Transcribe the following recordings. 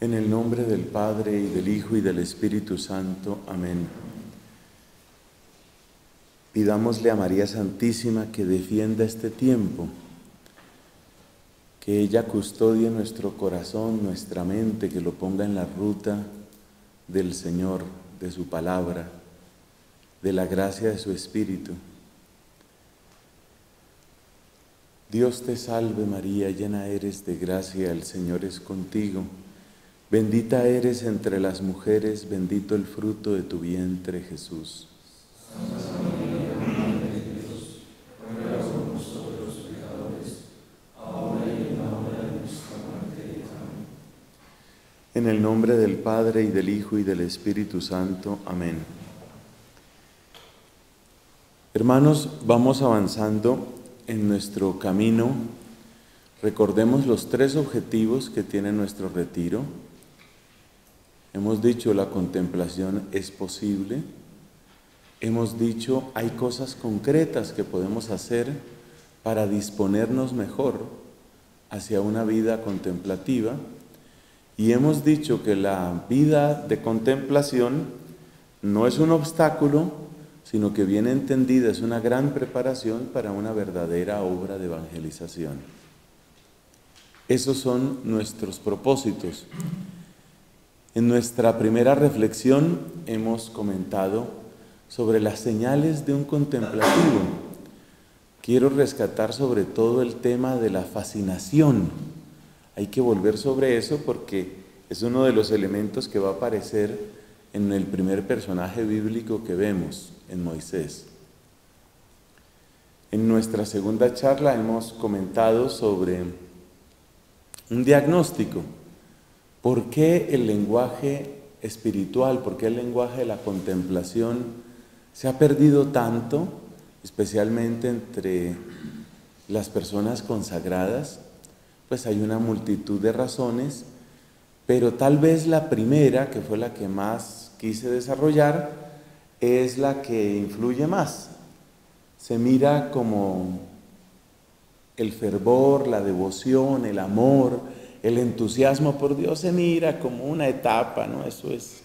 En el nombre del Padre y del Hijo y del Espíritu Santo. Amén. Pidámosle a María Santísima que defienda este tiempo, que ella custodie nuestro corazón, nuestra mente, que lo ponga en la ruta del Señor, de su palabra, de la gracia de su Espíritu. Dios te salve María, llena eres de gracia, el Señor es contigo. Bendita eres entre las mujeres, bendito el fruto de tu vientre, Jesús. En el nombre del Padre y del Hijo y del Espíritu Santo. Amén. Hermanos, vamos avanzando en nuestro camino. Recordemos los tres objetivos que tiene nuestro retiro Hemos dicho la contemplación es posible. Hemos dicho hay cosas concretas que podemos hacer para disponernos mejor hacia una vida contemplativa. Y hemos dicho que la vida de contemplación no es un obstáculo, sino que bien entendida es una gran preparación para una verdadera obra de evangelización. Esos son nuestros propósitos. En nuestra primera reflexión hemos comentado sobre las señales de un contemplativo. Quiero rescatar sobre todo el tema de la fascinación. Hay que volver sobre eso porque es uno de los elementos que va a aparecer en el primer personaje bíblico que vemos, en Moisés. En nuestra segunda charla hemos comentado sobre un diagnóstico ¿Por qué el lenguaje espiritual, por qué el lenguaje de la contemplación se ha perdido tanto, especialmente entre las personas consagradas? Pues hay una multitud de razones, pero tal vez la primera, que fue la que más quise desarrollar, es la que influye más. Se mira como el fervor, la devoción, el amor, el entusiasmo por Dios se mira como una etapa, ¿no? Eso es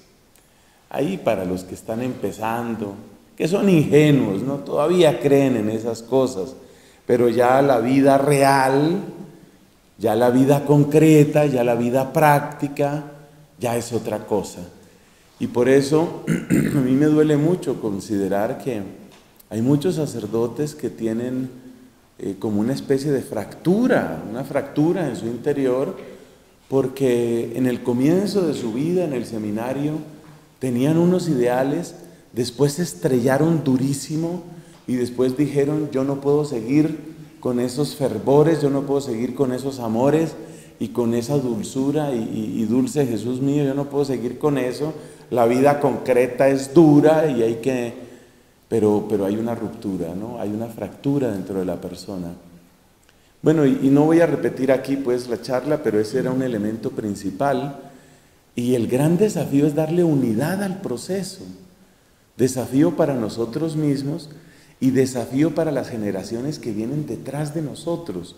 ahí para los que están empezando, que son ingenuos, ¿no? Todavía creen en esas cosas, pero ya la vida real, ya la vida concreta, ya la vida práctica, ya es otra cosa. Y por eso a mí me duele mucho considerar que hay muchos sacerdotes que tienen eh, como una especie de fractura, una fractura en su interior, porque en el comienzo de su vida en el seminario tenían unos ideales, después se estrellaron durísimo y después dijeron, yo no puedo seguir con esos fervores, yo no puedo seguir con esos amores y con esa dulzura y, y dulce Jesús mío, yo no puedo seguir con eso, la vida concreta es dura y hay que pero, pero hay una ruptura, ¿no? Hay una fractura dentro de la persona. Bueno, y, y, no voy a repetir aquí pues la charla, pero ese era un elemento principal. Y el gran desafío es darle unidad al proceso. Desafío para nosotros mismos y desafío para las generaciones que vienen detrás de nosotros.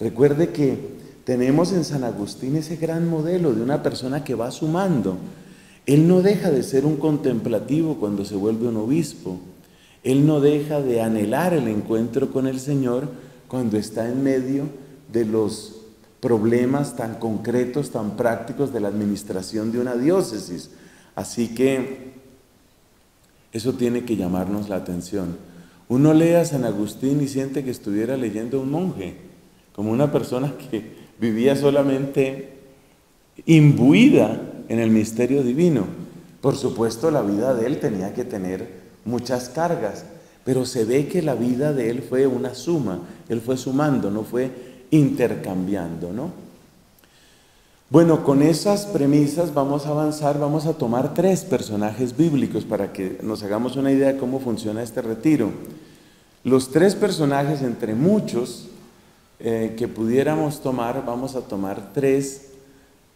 Recuerde que tenemos en San Agustín ese gran modelo de una persona que va sumando. Él no deja de ser un contemplativo cuando se vuelve un obispo. Él no deja de anhelar el encuentro con el Señor cuando está en medio de los problemas tan concretos, tan prácticos de la administración de una diócesis. Así que eso tiene que llamarnos la atención. Uno lee a San Agustín y siente que estuviera leyendo a un monje, como una persona que vivía solamente imbuida en el misterio divino. Por supuesto, la vida de él tenía que tener muchas cargas, pero se ve que la vida de él fue una suma, él fue sumando, no fue intercambiando, ¿no? Bueno, con esas premisas vamos a avanzar, vamos a tomar tres personajes bíblicos para que nos hagamos una idea de cómo funciona este retiro. Los tres personajes entre muchos eh, que pudiéramos tomar, vamos a tomar tres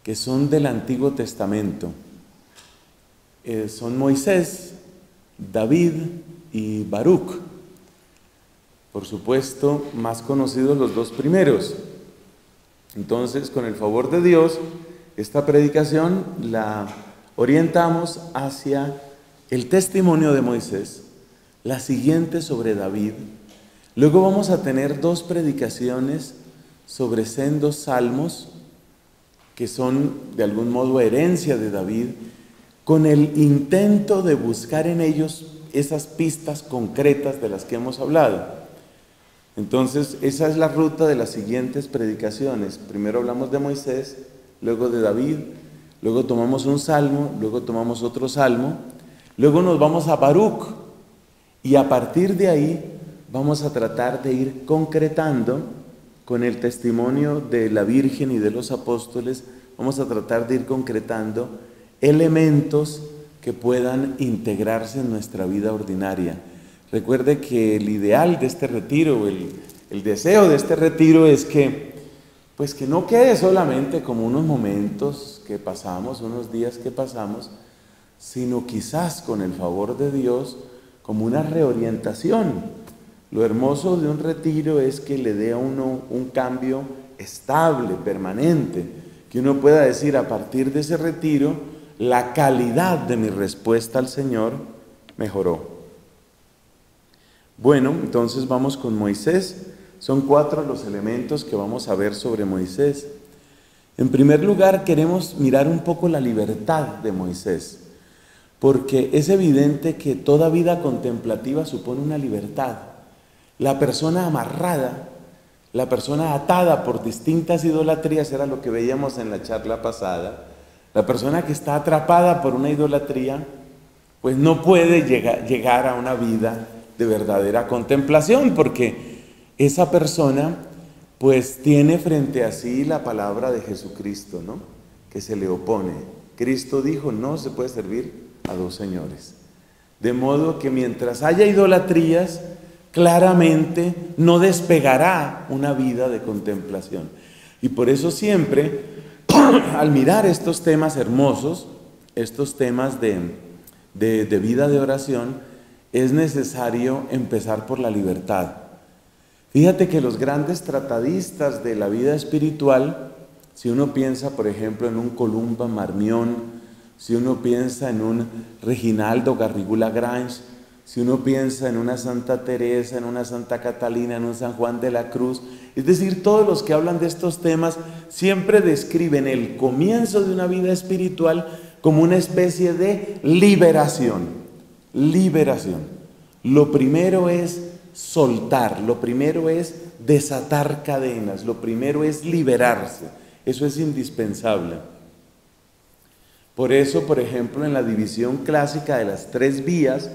que son del Antiguo Testamento. Eh, son Moisés, David y Baruch. Por supuesto, más conocidos los dos primeros. Entonces, con el favor de Dios, esta predicación la orientamos hacia el testimonio de Moisés, la siguiente sobre David. Luego vamos a tener dos predicaciones sobre sendos salmos que son de algún modo herencia de David, con el intento de buscar en ellos esas pistas concretas de las que hemos hablado. Entonces, esa es la ruta de las siguientes predicaciones. Primero hablamos de Moisés, luego de David, luego tomamos un salmo, luego tomamos otro salmo, luego nos vamos a Baruch y a partir de ahí vamos a tratar de ir concretando con el testimonio de la Virgen y de los apóstoles, vamos a tratar de ir concretando elementos que puedan integrarse en nuestra vida ordinaria. Recuerde que el ideal de este retiro, el, el deseo de este retiro es que, pues que no quede solamente como unos momentos que pasamos, unos días que pasamos, sino quizás con el favor de Dios como una reorientación lo hermoso de un retiro es que le dé a uno un cambio estable, permanente, que uno pueda decir a partir de ese retiro, la calidad de mi respuesta al Señor mejoró. Bueno, entonces vamos con Moisés. Son cuatro los elementos que vamos a ver sobre Moisés. En primer lugar, queremos mirar un poco la libertad de Moisés, porque es evidente que toda vida contemplativa supone una libertad. La persona amarrada, la persona atada por distintas idolatrías, era lo que veíamos en la charla pasada, la persona que está atrapada por una idolatría, pues no puede llegar, a una vida de verdadera contemplación, porque esa persona pues tiene frente a sí la palabra de Jesucristo, ¿no? Que se le opone. Cristo dijo, no se puede servir a dos señores. De modo que mientras haya idolatrías, claramente no despegará una vida de contemplación. Y por eso siempre, al mirar estos temas hermosos, estos temas de, de, vida de oración, es necesario empezar por la libertad. Fíjate que los grandes tratadistas de la vida espiritual, si uno piensa, por ejemplo, en un Columba Marmión, si uno piensa en un Reginaldo Garrigula Grange, si uno piensa en una Santa Teresa, en una Santa Catalina, en un San Juan de la Cruz, es decir, todos los que hablan de estos temas siempre describen el comienzo de una vida espiritual como una especie de liberación. Liberación. Lo primero es soltar, lo primero es desatar cadenas, lo primero es liberarse. Eso es indispensable. Por eso, por ejemplo, en la división clásica de las tres vías,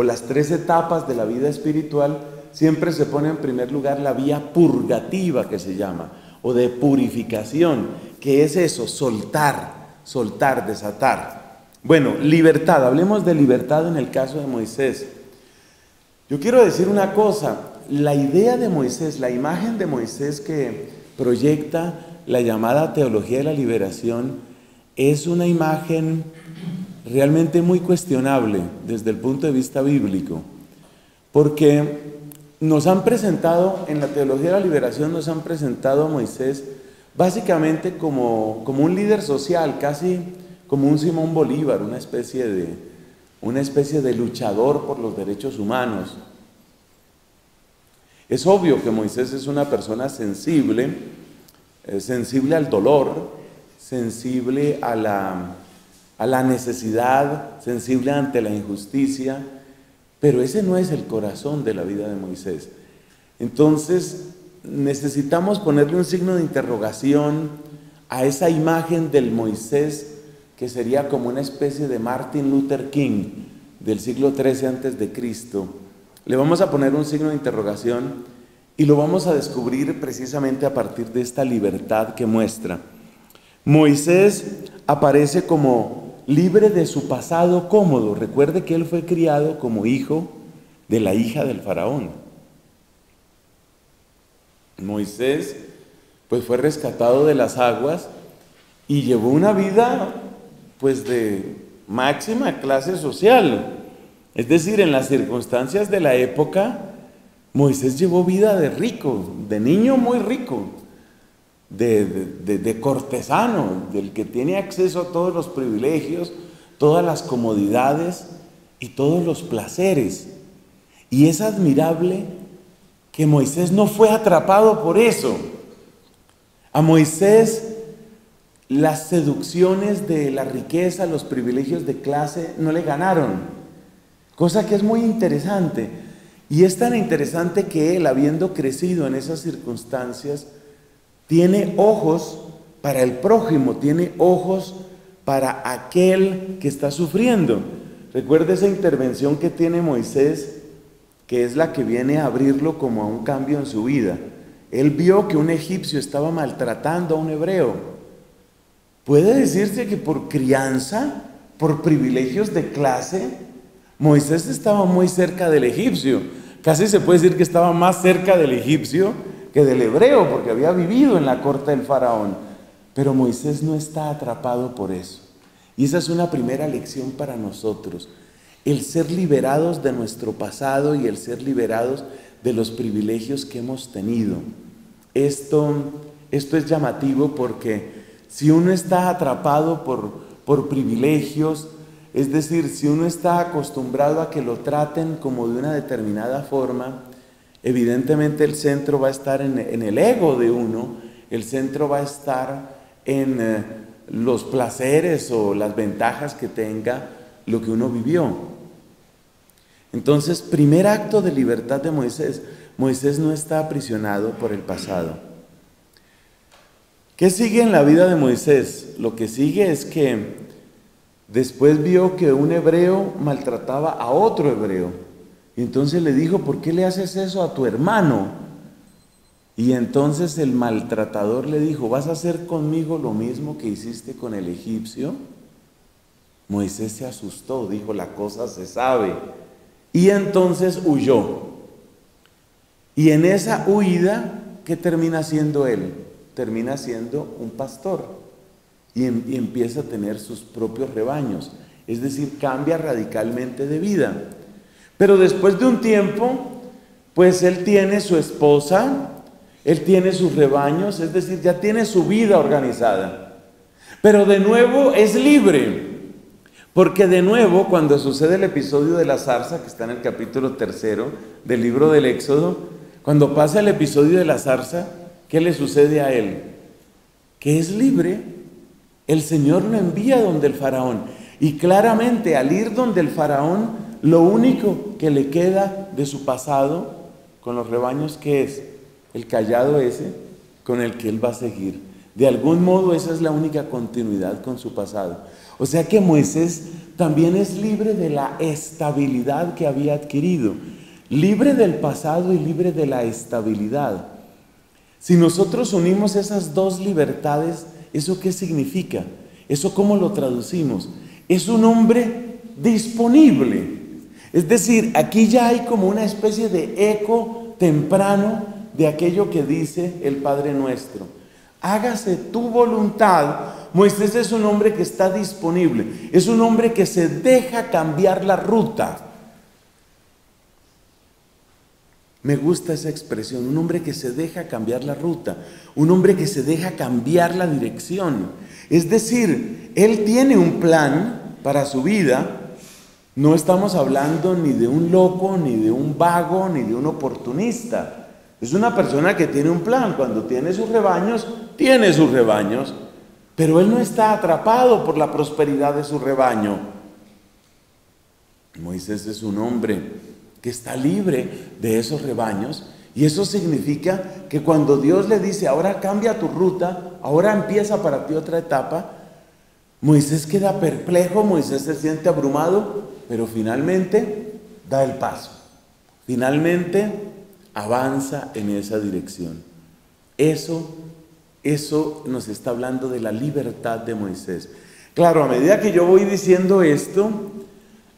o las tres etapas de la vida espiritual, siempre se pone en primer lugar la vía purgativa que se llama, o de purificación, que es eso, soltar, soltar, desatar. Bueno, libertad, hablemos de libertad en el caso de Moisés. Yo quiero decir una cosa, la idea de Moisés, la imagen de Moisés que proyecta la llamada teología de la liberación, es una imagen realmente muy cuestionable desde el punto de vista bíblico, porque nos han presentado, en la teología de la liberación nos han presentado a Moisés básicamente como, como un líder social, casi como un Simón Bolívar, una especie de, una especie de luchador por los derechos humanos. Es obvio que Moisés es una persona sensible, eh, sensible al dolor, sensible a la, a la necesidad, sensible ante la injusticia, pero ese no es el corazón de la vida de Moisés. Entonces, necesitamos ponerle un signo de interrogación a esa imagen del Moisés que sería como una especie de Martin Luther King del siglo XIII antes de Cristo. Le vamos a poner un signo de interrogación y lo vamos a descubrir precisamente a partir de esta libertad que muestra. Moisés aparece como libre de su pasado cómodo. Recuerde que él fue criado como hijo de la hija del faraón. Moisés pues fue rescatado de las aguas y llevó una vida pues de máxima clase social. Es decir, en las circunstancias de la época, Moisés llevó vida de rico, de niño muy rico. De, cortesano, del que tiene acceso a todos los privilegios, todas las comodidades y todos los placeres. Y es admirable que Moisés no fue atrapado por eso. A Moisés las seducciones de la riqueza, los privilegios de clase no le ganaron. Cosa que es muy interesante. Y es tan interesante que él, habiendo crecido en esas circunstancias, tiene ojos para el prójimo, tiene ojos para aquel que está sufriendo. Recuerda esa intervención que tiene Moisés, que es la que viene a abrirlo como a un cambio en su vida. Él vio que un egipcio estaba maltratando a un hebreo. Puede decirse que por crianza, por privilegios de clase, Moisés estaba muy cerca del egipcio. Casi se puede decir que estaba más cerca del egipcio que del hebreo, porque había vivido en la corte del faraón. Pero Moisés no está atrapado por eso. Y esa es una primera lección para nosotros. El ser liberados de nuestro pasado y el ser liberados de los privilegios que hemos tenido. Esto, esto es llamativo porque si uno está atrapado por, por privilegios, es decir, si uno está acostumbrado a que lo traten como de una determinada forma, Evidentemente el centro va a estar en, el ego de uno, el centro va a estar en eh, los placeres o las ventajas que tenga lo que uno vivió. Entonces, primer acto de libertad de Moisés, Moisés no está aprisionado por el pasado. ¿Qué sigue en la vida de Moisés? Lo que sigue es que después vio que un hebreo maltrataba a otro hebreo. Entonces le dijo, ¿por qué le haces eso a tu hermano? Y entonces el maltratador le dijo, ¿vas a hacer conmigo lo mismo que hiciste con el egipcio? Moisés se asustó, dijo, la cosa se sabe. Y entonces huyó. Y en esa huida, ¿qué termina siendo él? Termina siendo un pastor em, y empieza a tener sus propios rebaños. Es decir, cambia radicalmente de vida. Pero después de un tiempo, pues él tiene su esposa, él tiene sus rebaños, es decir, ya tiene su vida organizada. Pero de nuevo es libre. Porque de nuevo, cuando sucede el episodio de la zarza, que está en el capítulo tercero del libro del Éxodo, cuando pasa el episodio de la zarza, ¿qué le sucede a él? Que es libre. El Señor lo envía donde el faraón. Y claramente al ir donde el faraón, lo único que le queda de su pasado con los rebaños, que es? El callado ese con el que él va a seguir. De algún modo esa es la única continuidad con su pasado. O sea que Moisés también es libre de la estabilidad que había adquirido, libre del pasado y libre de la estabilidad. Si nosotros unimos esas dos libertades, ¿eso qué significa? ¿Eso cómo lo traducimos? Es un hombre disponible es decir, aquí ya hay como una especie de eco temprano de aquello que dice el Padre nuestro. Hágase tu voluntad. Moisés es un hombre que está disponible, es un hombre que se deja cambiar la ruta. Me gusta esa expresión, un hombre que se deja cambiar la ruta, un hombre que se deja cambiar la dirección. Es decir, él tiene un plan para su vida, no estamos hablando ni de un loco, ni de un vago, ni de un oportunista. Es una persona que tiene un plan. Cuando tiene sus rebaños, tiene sus rebaños. Pero él no está atrapado por la prosperidad de su rebaño. Moisés es un hombre que está libre de esos rebaños. Y eso significa que cuando Dios le dice, ahora cambia tu ruta, ahora empieza para ti otra etapa, Moisés queda perplejo, Moisés se siente abrumado, pero finalmente da el paso. Finalmente avanza en esa dirección. Eso, eso nos está hablando de la libertad de Moisés. Claro, a medida que yo voy diciendo esto,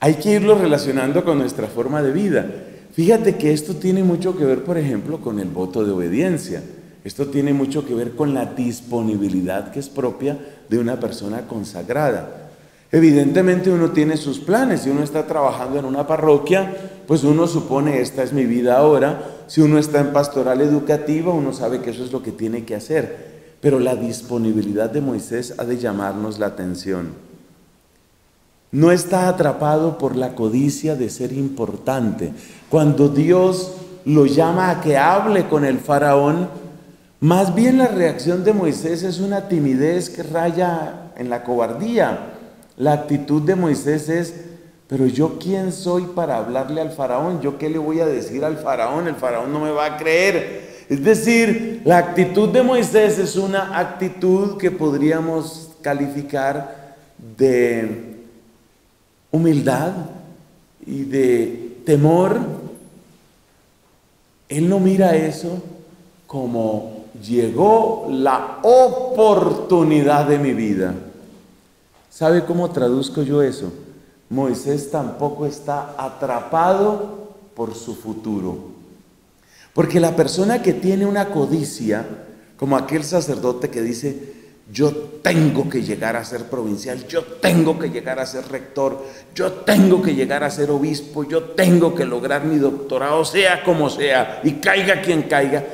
hay que irlo relacionando con nuestra forma de vida. Fíjate que esto tiene mucho que ver, por ejemplo, con el voto de obediencia. Esto tiene mucho que ver con la disponibilidad que es propia de una persona consagrada. Evidentemente uno tiene sus planes, si uno está trabajando en una parroquia, pues uno supone esta es mi vida ahora, si uno está en pastoral educativa, uno sabe que eso es lo que tiene que hacer. pero la disponibilidad de Moisés ha de llamarnos la atención. No está atrapado por la codicia de ser importante. Cuando Dios lo llama a que hable con el faraón, más bien la reacción de Moisés es una timidez que raya en la cobardía. La actitud de Moisés es, pero yo quién soy para hablarle al faraón, yo qué le voy a decir al faraón, el faraón no me va a creer. Es decir, la actitud de Moisés es una actitud que podríamos calificar de humildad y de temor. Él no mira eso como llegó la oportunidad de mi vida. ¿Sabe cómo traduzco yo eso? Moisés tampoco está atrapado por su futuro. Porque la persona que tiene una codicia, como aquel sacerdote que dice, yo tengo que llegar a ser provincial, yo tengo que llegar a ser rector, yo tengo que llegar a ser obispo, yo tengo que lograr mi doctorado, sea como sea, y caiga quien caiga.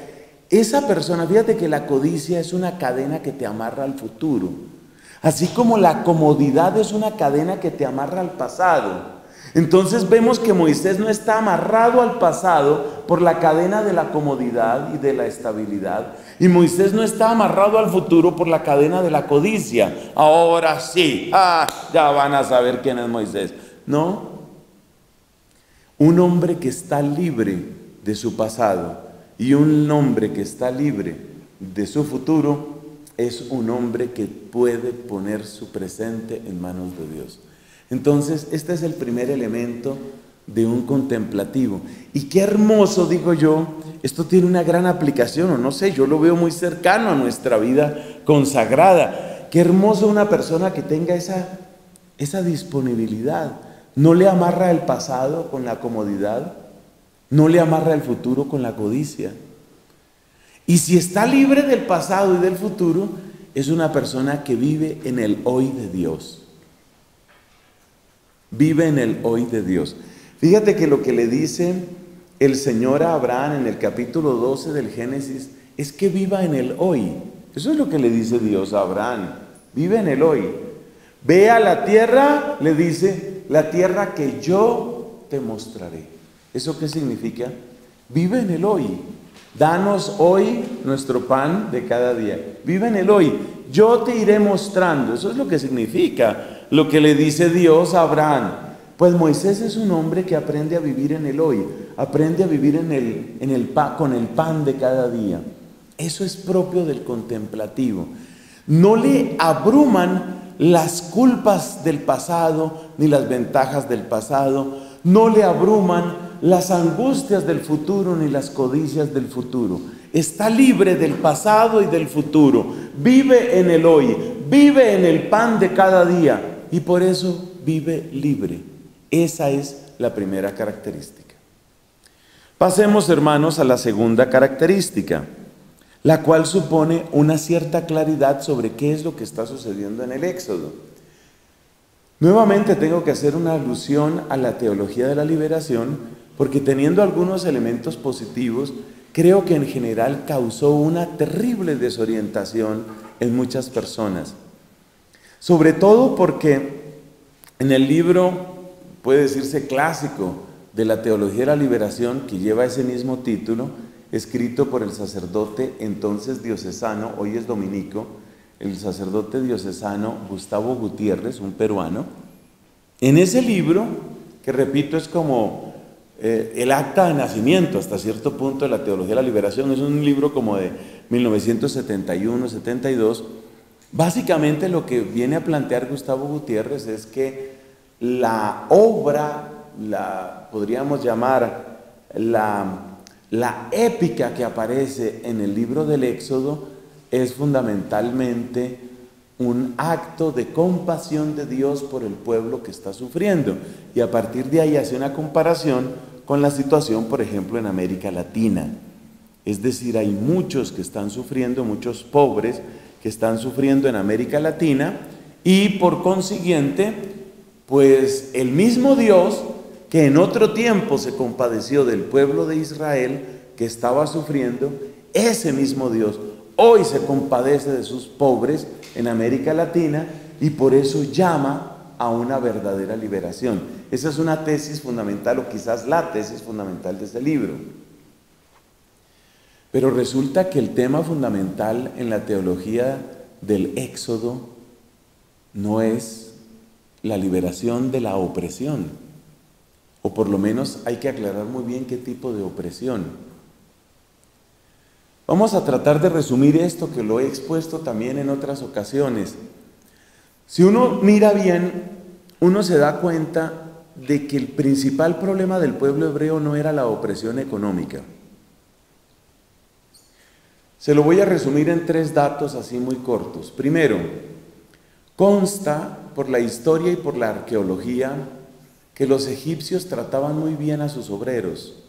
Esa persona, fíjate que la codicia es una cadena que te amarra al futuro, así como la comodidad es una cadena que te amarra al pasado. Entonces vemos que Moisés no está amarrado al pasado por la cadena de la comodidad y de la estabilidad. Y Moisés no está amarrado al futuro por la cadena de la codicia. Ahora sí, ah, ya van a saber quién es Moisés. No. Un hombre que está libre de su pasado y un hombre que está libre de su futuro es un hombre que puede poner su presente en manos de Dios. Entonces, este es el primer elemento de un contemplativo. Y qué hermoso, digo yo, esto tiene una gran aplicación, o no sé, yo lo veo muy cercano a nuestra vida consagrada. Qué hermoso una persona que tenga esa, esa disponibilidad. No le amarra el pasado con la comodidad, no le amarra el futuro con la codicia. Y si está libre del pasado y del futuro, es una persona que vive en el hoy de Dios. Vive en el hoy de Dios. Fíjate que lo que le dice el Señor a Abraham en el capítulo 12 del Génesis es que viva en el hoy. Eso es lo que le dice Dios a Abraham. Vive en el hoy. Ve a la tierra, le dice, la tierra que yo te mostraré. ¿Eso qué significa? Vive en el hoy. Danos hoy nuestro pan de cada día. Vive en el hoy. Yo te iré mostrando. Eso es lo que significa lo que le dice Dios a Abraham. Pues Moisés es un hombre que aprende a vivir en el hoy, aprende a vivir en el, en el con el pan de cada día. Eso es propio del contemplativo. No le abruman las culpas del pasado ni las ventajas del pasado, no le abruman las angustias del futuro ni las codicias del futuro. Está libre del pasado y del futuro. Vive en el hoy, vive en el pan de cada día y por eso vive libre. Esa es la primera característica. Pasemos, hermanos, a la segunda característica, la cual supone una cierta claridad sobre qué es lo que está sucediendo en el Éxodo. Nuevamente tengo que hacer una alusión a la teología de la liberación, porque teniendo algunos elementos positivos, creo que en general causó una terrible desorientación en muchas personas. Sobre todo porque en el libro, puede decirse clásico, de la Teología de la Liberación, que lleva ese mismo título, escrito por el sacerdote entonces diocesano, hoy es dominico, el sacerdote diocesano Gustavo Gutiérrez, un peruano, en ese libro, que repito es como eh, el acta de nacimiento hasta cierto punto de la Teología de la Liberación, es un libro como de 1971-72, Básicamente lo que viene a plantear Gustavo Gutiérrez es que la obra, la podríamos llamar la, la épica que aparece en el libro del Éxodo, es fundamentalmente un acto de compasión de Dios por el pueblo que está sufriendo. Y a partir de ahí hace una comparación con la situación, por ejemplo, en América Latina. Es decir, hay muchos que están sufriendo, muchos pobres, que están sufriendo en América Latina y por consiguiente, pues el mismo Dios que en otro tiempo se compadeció del pueblo de Israel que estaba sufriendo, ese mismo Dios hoy se compadece de sus pobres en América Latina y por eso llama a una verdadera liberación. Esa es una tesis fundamental o quizás la tesis fundamental de este libro. Pero resulta que el tema fundamental en la teología del éxodo no es la liberación de la opresión, o por lo menos hay que aclarar muy bien qué tipo de opresión. Vamos a tratar de resumir esto que lo he expuesto también en otras ocasiones. Si uno mira bien, uno se da cuenta de que el principal problema del pueblo hebreo no era la opresión económica. Se lo voy a resumir en tres datos así muy cortos. Primero, consta por la historia y por la arqueología que los egipcios trataban muy bien a sus obreros.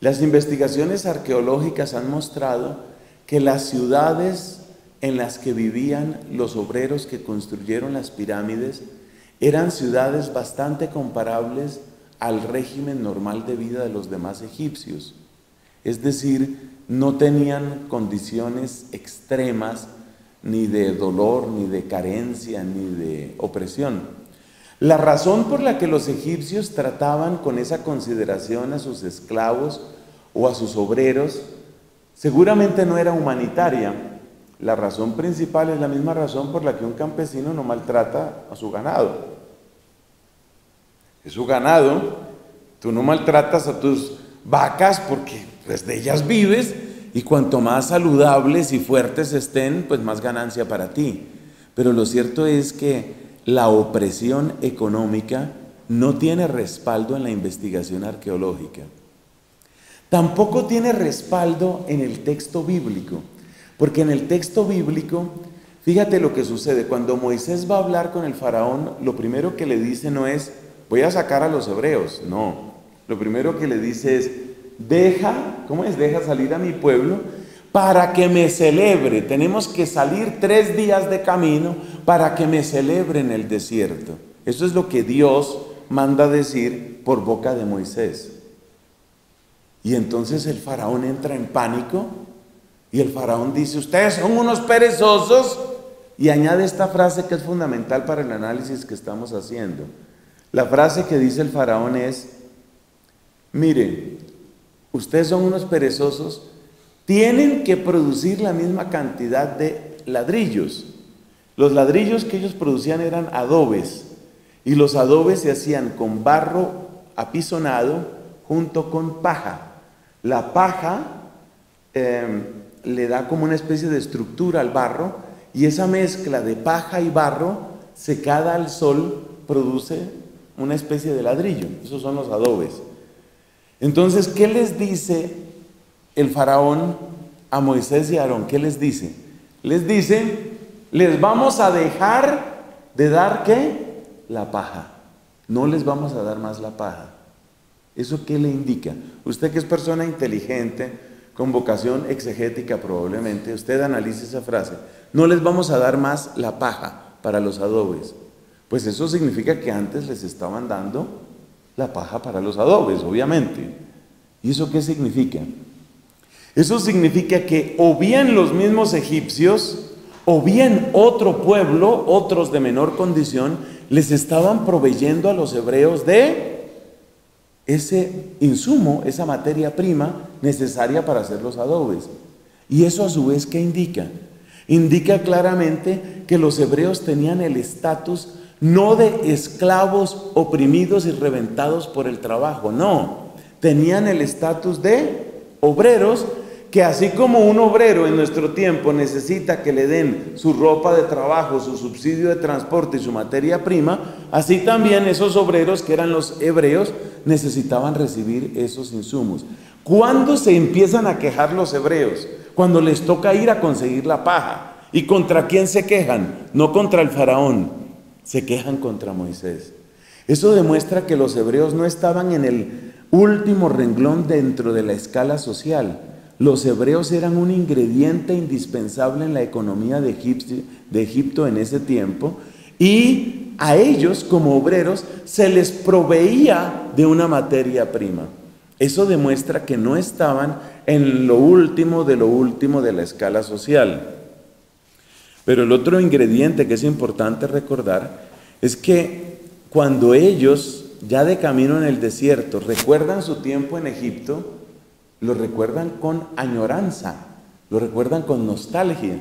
Las investigaciones arqueológicas han mostrado que las ciudades en las que vivían los obreros que construyeron las pirámides eran ciudades bastante comparables al régimen normal de vida de los demás egipcios. Es decir, no tenían condiciones extremas ni de dolor, ni de carencia, ni de opresión. La razón por la que los egipcios trataban con esa consideración a sus esclavos o a sus obreros seguramente no era humanitaria. La razón principal es la misma razón por la que un campesino no maltrata a su ganado. Es su ganado, tú no maltratas a tus vacas porque pues de ellas vives y cuanto más saludables y fuertes estén, pues más ganancia para ti. Pero lo cierto es que la opresión económica no tiene respaldo en la investigación arqueológica. Tampoco tiene respaldo en el texto bíblico, porque en el texto bíblico, fíjate lo que sucede, cuando Moisés va a hablar con el faraón, lo primero que le dice no es, voy a sacar a los hebreos, no, lo primero que le dice es, deja, ¿cómo es? Deja salir a mi pueblo para que me celebre. Tenemos que salir tres días de camino para que me celebre en el desierto. Eso es lo que Dios manda decir por boca de Moisés. Y entonces el faraón entra en pánico y el faraón dice, ustedes son unos perezosos. Y añade esta frase que es fundamental para el análisis que estamos haciendo. La frase que dice el faraón es, mire, ustedes son unos perezosos, tienen que producir la misma cantidad de ladrillos. Los ladrillos que ellos producían eran adobes y los adobes se hacían con barro apisonado junto con paja. La paja em, le da como una especie de estructura al barro y esa mezcla de paja y barro secada al sol produce una especie de ladrillo. Esos son los adobes. Entonces, ¿qué les dice el faraón a Moisés y a Aarón? ¿Qué les dice? Les dice, les vamos a dejar de dar qué? La paja. No les vamos a dar más la paja. ¿Eso qué le indica? Usted que es persona inteligente, con vocación exegética probablemente, usted analice esa frase. No les vamos a dar más la paja para los adobes. Pues eso significa que antes les estaban dando la paja para los adobes, obviamente. ¿Y eso qué significa? Eso significa que o bien los mismos egipcios, o bien otro pueblo, otros de menor condición, les estaban proveyendo a los hebreos de ese insumo, esa materia prima necesaria para hacer los adobes. Y eso a su vez, ¿qué indica? Indica claramente que los hebreos tenían el estatus no de esclavos oprimidos y reventados por el trabajo, no, tenían el estatus de obreros que así como un obrero en nuestro tiempo necesita que le den su ropa de trabajo, su subsidio de transporte y su materia prima, así también esos obreros que eran los hebreos necesitaban recibir esos insumos. ¿Cuándo se empiezan a quejar los hebreos? Cuando les toca ir a conseguir la paja. ¿Y contra quién se quejan? No contra el faraón, se quejan contra Moisés. Eso demuestra que los hebreos no estaban en el último renglón dentro de la escala social. Los hebreos eran un ingrediente indispensable en la economía de Egipto, en ese tiempo y a ellos como obreros se les proveía de una materia prima. Eso demuestra que no estaban en lo último de lo último de la escala social. Pero el otro ingrediente que es importante recordar es que cuando ellos, ya de camino en el desierto, recuerdan su tiempo en Egipto, lo recuerdan con añoranza, lo recuerdan con nostalgia.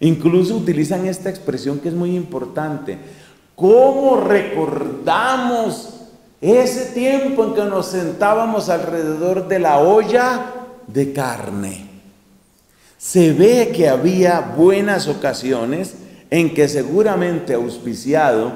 Incluso utilizan esta expresión que es muy importante. ¿Cómo recordamos ese tiempo en que nos sentábamos alrededor de la olla de carne? Se ve que había buenas ocasiones en que seguramente auspiciado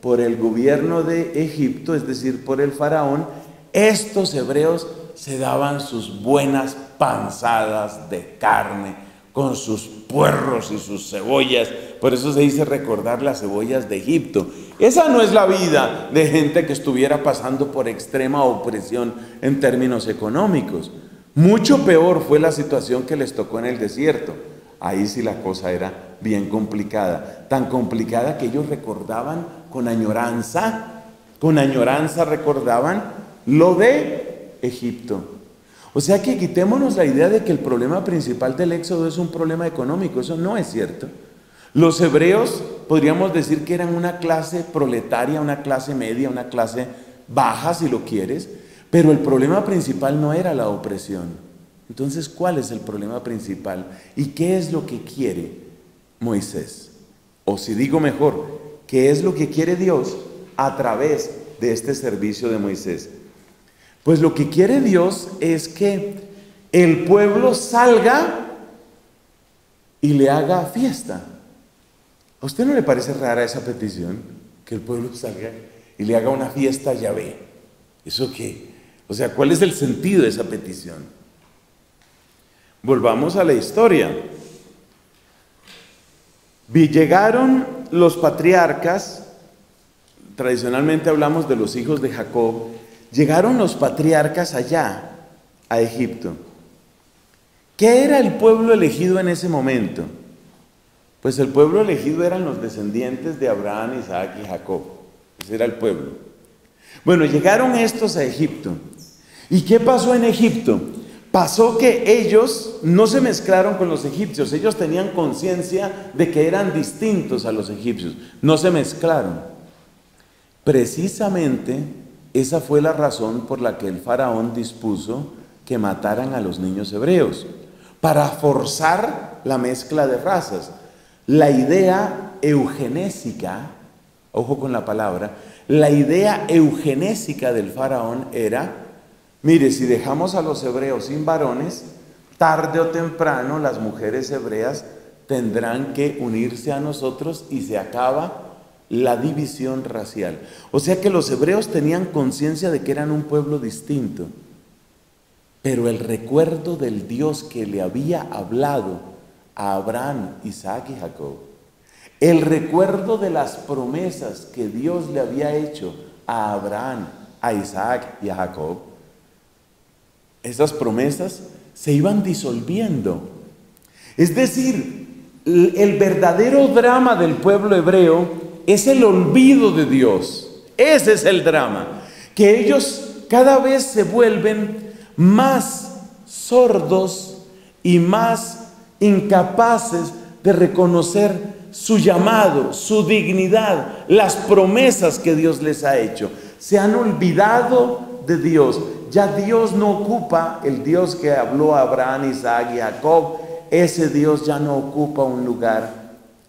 por el gobierno de Egipto, es decir, por el faraón, estos hebreos se daban sus buenas panzadas de carne con sus puerros y sus cebollas. Por eso se dice recordar las cebollas de Egipto. Esa no es la vida de gente que estuviera pasando por extrema opresión en términos económicos. Mucho peor fue la situación que les tocó en el desierto. Ahí sí la cosa era bien complicada. Tan complicada que ellos recordaban con añoranza, con añoranza recordaban lo de Egipto. O sea que quitémonos la idea de que el problema principal del éxodo es un problema económico, eso no es cierto. Los hebreos podríamos decir que eran una clase proletaria, una clase media, una clase baja si lo quieres, pero el problema principal no era la opresión. Entonces, ¿cuál es el problema principal? ¿Y qué es lo que quiere Moisés? O si digo mejor, ¿qué es lo que quiere Dios a través de este servicio de Moisés? Pues lo que quiere Dios es que el pueblo salga y le haga fiesta. ¿A usted no le parece rara esa petición? Que el pueblo salga y le haga una fiesta a Yahvé. ¿Eso qué? O sea, ¿cuál es el sentido de esa petición? Volvamos a la historia. Llegaron los patriarcas, tradicionalmente hablamos de los hijos de Jacob, Llegaron los patriarcas allá, a Egipto. ¿Qué era el pueblo elegido en ese momento? Pues el pueblo elegido eran los descendientes de Abraham, Isaac y Jacob. Ese era el pueblo. Bueno, llegaron estos a Egipto. ¿Y qué pasó en Egipto? Pasó que ellos no se mezclaron con los egipcios, ellos tenían conciencia de que eran distintos a los egipcios, no se mezclaron. Precisamente esa fue la razón por la que el faraón dispuso que mataran a los niños hebreos, para forzar la mezcla de razas. La idea eugenésica, ojo con la palabra, la idea eugenésica del faraón era, mire, si dejamos a los hebreos sin varones, tarde o temprano las mujeres hebreas tendrán que unirse a nosotros y se acaba la división racial. O sea que los hebreos tenían conciencia de que eran un pueblo distinto, pero el recuerdo del Dios que le había hablado a Abraham, Isaac y Jacob, el recuerdo de las promesas que Dios le había hecho a Abraham, a Isaac y a Jacob, esas promesas se iban disolviendo. Es decir, el verdadero drama del pueblo hebreo es el olvido de Dios. Ese es el drama. Que ellos cada vez se vuelven más sordos y más incapaces de reconocer su llamado, su dignidad, las promesas que Dios les ha hecho. Se han olvidado de Dios. Ya Dios no ocupa el Dios que habló a Abraham, Isaac y Jacob. Ese Dios ya no ocupa un lugar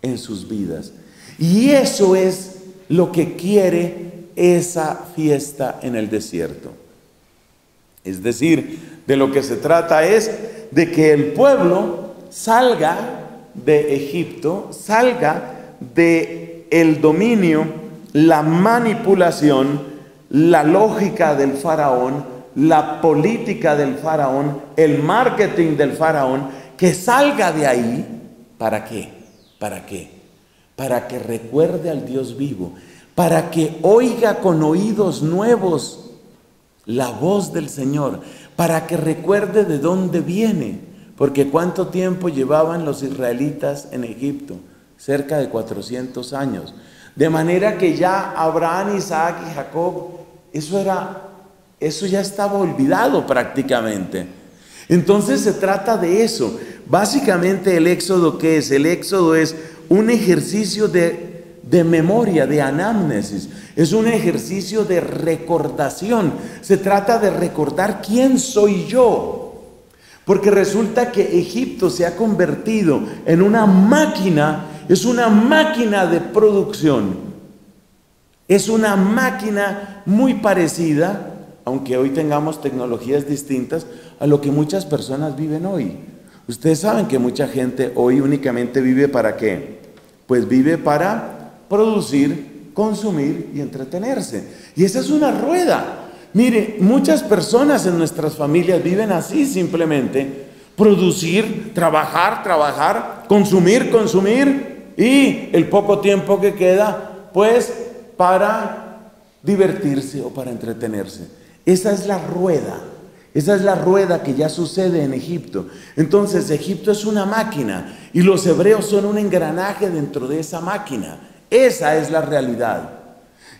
en sus vidas. Y eso es lo que quiere esa fiesta en el desierto. Es decir, de lo que se trata es de que el pueblo salga de Egipto, salga de el dominio, la manipulación, la lógica del faraón, la política del faraón, el marketing del faraón, que salga de ahí, ¿para qué? ¿Para qué? para que recuerde al Dios vivo, para que oiga con oídos nuevos la voz del Señor, para que recuerde de dónde viene, porque cuánto tiempo llevaban los israelitas en Egipto, cerca de 400 años. De manera que ya Abraham, Isaac y Jacob, eso era eso ya estaba olvidado prácticamente. Entonces se trata de eso. Básicamente el éxodo, ¿qué es? El éxodo es un ejercicio de, de memoria, de anamnesis. Es un ejercicio de recordación. Se trata de recordar quién soy yo. Porque resulta que Egipto se ha convertido en una máquina, es una máquina de producción. Es una máquina muy parecida, aunque hoy tengamos tecnologías distintas, a lo que muchas personas viven hoy. Ustedes saben que mucha gente hoy únicamente vive para qué? Pues vive para producir, consumir y entretenerse. Y esa es una rueda. Mire, muchas personas en nuestras familias viven así simplemente. Producir, trabajar, trabajar, consumir, consumir y el poco tiempo que queda, pues para divertirse o para entretenerse. Esa es la rueda. Esa es la rueda que ya sucede en Egipto. Entonces Egipto es una máquina y los hebreos son un engranaje dentro de esa máquina. Esa es la realidad.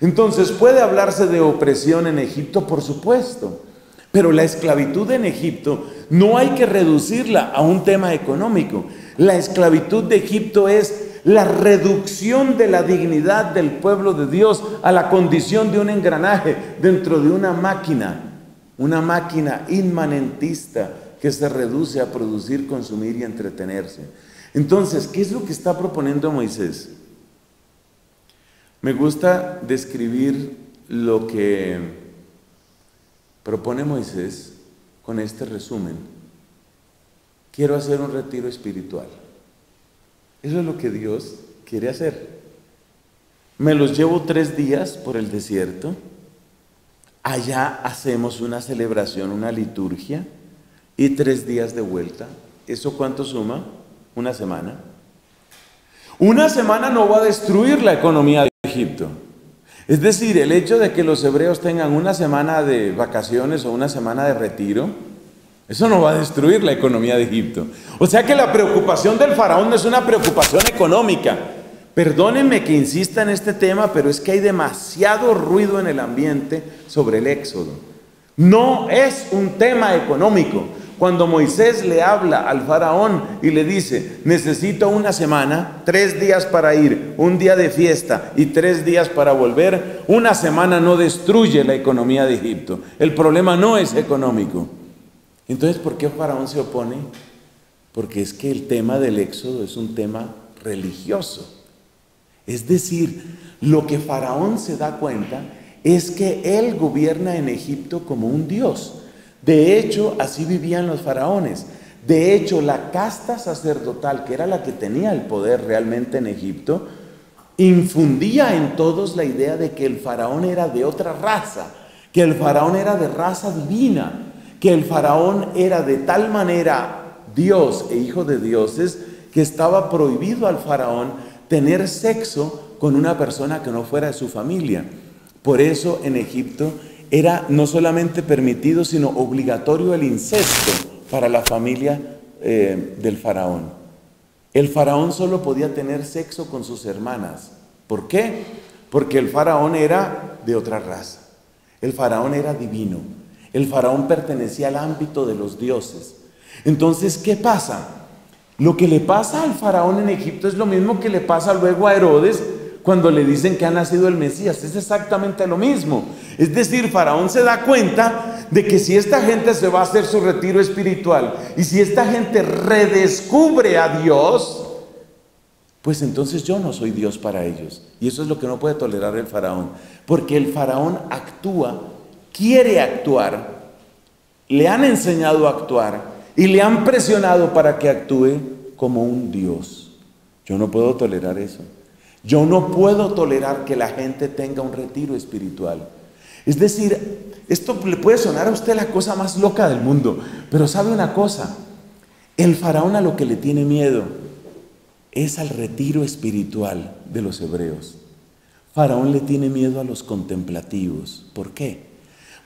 Entonces puede hablarse de opresión en Egipto, por supuesto, pero la esclavitud en Egipto no hay que reducirla a un tema económico. La esclavitud de Egipto es la reducción de la dignidad del pueblo de Dios a la condición de un engranaje dentro de una máquina, una máquina inmanentista que se reduce a producir, consumir y entretenerse. Entonces, ¿qué es lo que está proponiendo Moisés? Me gusta describir lo que propone Moisés con este resumen. Quiero hacer un retiro espiritual. Eso es lo que Dios quiere hacer. Me los llevo tres días por el desierto. Allá hacemos una celebración, una liturgia y tres días de vuelta. ¿Eso cuánto suma? Una semana. Una semana no va a destruir la economía de Egipto. Es decir, el hecho de que los hebreos tengan una semana de vacaciones o una semana de retiro, eso no va a destruir la economía de Egipto. O sea que la preocupación del faraón no es una preocupación económica. Perdónenme que insista en este tema, pero es que hay demasiado ruido en el ambiente sobre el éxodo. No es un tema económico. Cuando Moisés le habla al faraón y le dice, necesito una semana, tres días para ir, un día de fiesta y tres días para volver, una semana no destruye la economía de Egipto. El problema no es económico. Entonces, ¿por qué Faraón se opone? Porque es que el tema del éxodo es un tema religioso. Es decir, lo que Faraón se da cuenta es que él gobierna en Egipto como un dios. De hecho, así vivían los faraones. De hecho, la casta sacerdotal, que era la que tenía el poder realmente en Egipto, infundía en todos la idea de que el faraón era de otra raza, que el faraón era de raza divina, que el faraón era de tal manera Dios e hijo de dioses que estaba prohibido al faraón tener sexo con una persona que no fuera de su familia. Por eso en Egipto era no solamente permitido, sino obligatorio el incesto para la familia eh, del faraón. El faraón solo podía tener sexo con sus hermanas. ¿Por qué? Porque el faraón era de otra raza. El faraón era divino. El faraón pertenecía al ámbito de los dioses. Entonces, ¿qué pasa? Lo que le pasa al faraón en Egipto es lo mismo que le pasa luego a Herodes cuando le dicen que ha nacido el Mesías. Es exactamente lo mismo. Es decir, Faraón se da cuenta de que si esta gente se va a hacer su retiro espiritual y si esta gente redescubre a Dios, pues entonces yo no soy Dios para ellos. Y eso es lo que no puede tolerar el faraón. Porque el faraón actúa quiere actuar, le han enseñado a actuar y le han presionado para que actúe como un Dios. Yo no puedo tolerar eso. Yo no puedo tolerar que la gente tenga un retiro espiritual. Es decir, esto le puede sonar a usted la cosa más loca del mundo, pero sabe una cosa, el faraón a lo que le tiene miedo es al retiro espiritual de los hebreos. Faraón le tiene miedo a los contemplativos. ¿Por qué?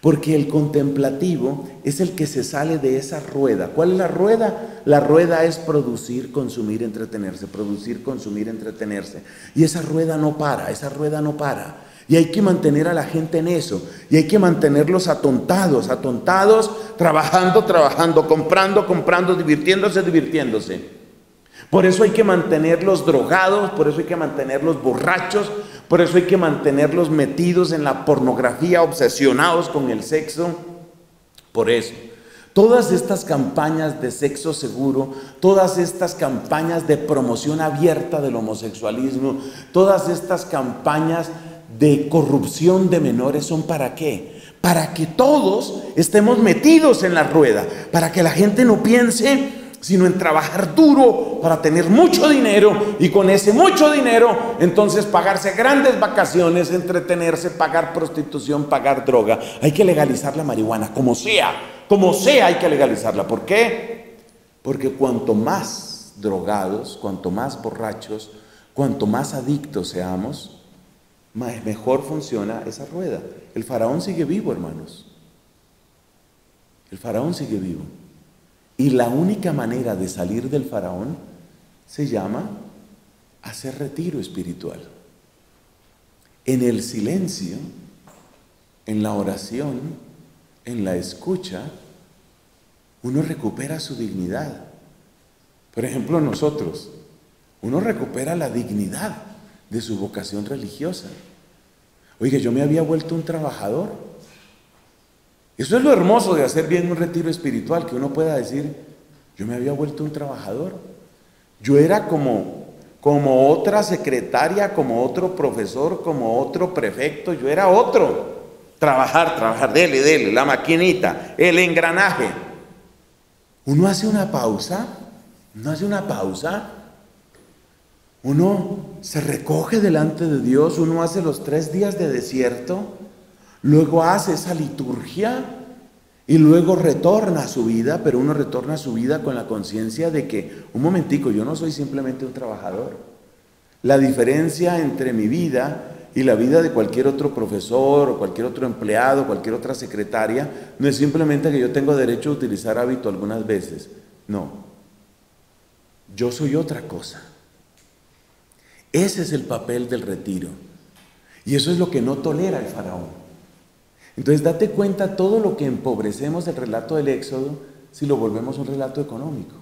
Porque el contemplativo es el que se sale de esa rueda. ¿Cuál es la rueda? La rueda es producir, consumir, entretenerse, producir, consumir, entretenerse. Y esa rueda no para, esa rueda no para. Y hay que mantener a la gente en eso. Y hay que mantenerlos atontados, atontados, trabajando, trabajando, comprando, comprando, divirtiéndose, divirtiéndose. Por eso hay que mantenerlos drogados, por eso hay que mantenerlos borrachos, por eso hay que mantenerlos metidos en la pornografía, obsesionados con el sexo. Por eso, todas estas campañas de sexo seguro, todas estas campañas de promoción abierta del homosexualismo, todas estas campañas de corrupción de menores son para qué? Para que todos estemos metidos en la rueda, para que la gente no piense sino en trabajar duro para tener mucho dinero y con ese mucho dinero entonces pagarse grandes vacaciones, entretenerse, pagar prostitución, pagar droga. Hay que legalizar la marihuana, como sea, como sea hay que legalizarla. ¿Por qué? Porque cuanto más drogados, cuanto más borrachos, cuanto más adictos seamos, mejor funciona esa rueda. El faraón sigue vivo, hermanos. El faraón sigue vivo. Y la única manera de salir del faraón se llama hacer retiro espiritual. En el silencio, en la oración, en la escucha, uno recupera su dignidad. Por ejemplo, nosotros, uno recupera la dignidad de su vocación religiosa. Oye, yo me había vuelto un trabajador eso es lo hermoso de hacer bien un retiro espiritual, que uno pueda decir, yo me había vuelto un trabajador. Yo era como, como otra secretaria, como otro profesor, como otro prefecto, yo era otro. Trabajar, trabajar, dele, dele, la maquinita, el engranaje. Uno hace una pausa, uno hace una pausa, uno se recoge delante de Dios, uno hace los tres días de desierto Luego hace esa liturgia y luego retorna a su vida, pero uno retorna a su vida con la conciencia de que, un momentico, yo no soy simplemente un trabajador. La diferencia entre mi vida y la vida de cualquier otro profesor o cualquier otro empleado, cualquier otra secretaria, no es simplemente que yo tengo derecho a utilizar hábito algunas veces. No. Yo soy otra cosa. Ese es el papel del retiro. Y eso es lo que no tolera el faraón. Entonces date cuenta todo lo que empobrecemos el relato del Éxodo si lo volvemos un relato económico.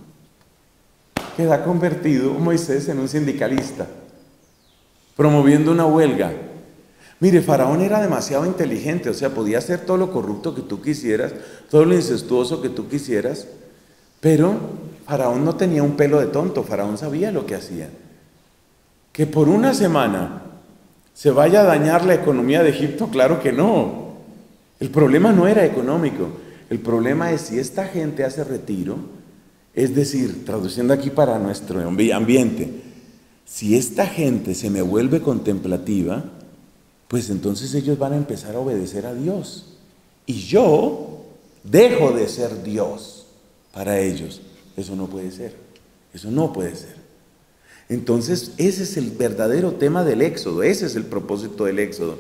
Queda convertido Moisés en un sindicalista, promoviendo una huelga. Mire, Faraón era demasiado inteligente, o sea, podía hacer todo lo corrupto que tú quisieras, todo lo incestuoso que tú quisieras, pero Faraón no tenía un pelo de tonto, Faraón sabía lo que hacía. Que por una semana se vaya a dañar la economía de Egipto, claro que no. El problema no era económico, el problema es si esta gente hace retiro, es decir, traduciendo aquí para nuestro ambiente, si esta gente se me vuelve contemplativa, pues entonces ellos van a empezar a obedecer a Dios. Y yo dejo de ser Dios para ellos. Eso no puede ser. Eso no puede ser. Entonces, ese es el verdadero tema del Éxodo, ese es el propósito del Éxodo.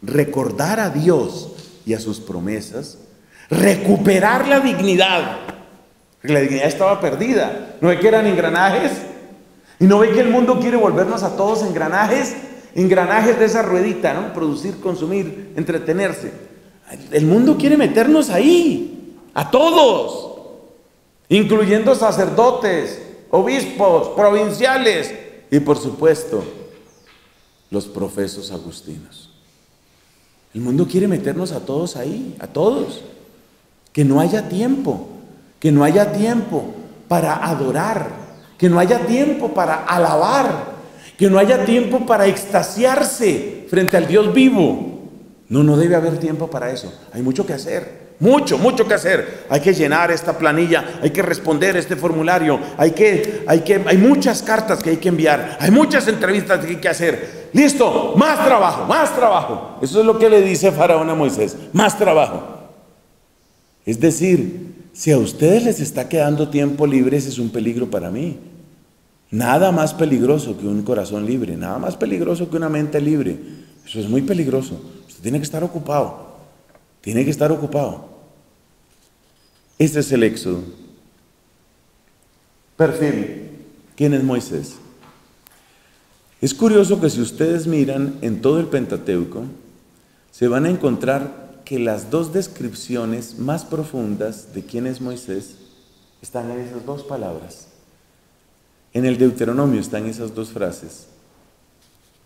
Recordar a Dios y a sus promesas, recuperar la dignidad. la dignidad estaba perdida. ¿No ve que eran engranajes? ¿Y no ve que el mundo quiere volvernos a todos engranajes? Engranajes de esa ruedita, ¿no? Producir, consumir, entretenerse. El mundo quiere meternos ahí, a todos, incluyendo sacerdotes, obispos, provinciales y por supuesto los profesos agustinos. El mundo quiere meternos a todos ahí, a todos. Que no haya tiempo, que no haya tiempo para adorar, que no haya tiempo para alabar, que no haya tiempo para extasiarse frente al Dios vivo. No, no debe haber tiempo para eso. Hay mucho que hacer. Mucho, mucho que hacer. Hay que llenar esta planilla, hay que responder este formulario, hay que, hay que, hay muchas cartas que hay que enviar, hay muchas entrevistas que hay que hacer. Listo, más trabajo, más trabajo. Eso es lo que le dice Faraón a Moisés, más trabajo. Es decir, si a ustedes les está quedando tiempo libre, ese es un peligro para mí. Nada más peligroso que un corazón libre, nada más peligroso que una mente libre. Eso es muy peligroso. Usted tiene que estar ocupado. Tiene que estar ocupado. Este es el éxodo. Perfil. ¿Quién es Moisés? Es curioso que si ustedes miran en todo el Pentateuco, se van a encontrar que las dos descripciones más profundas de quién es Moisés están en esas dos palabras. En el Deuteronomio están esas dos frases.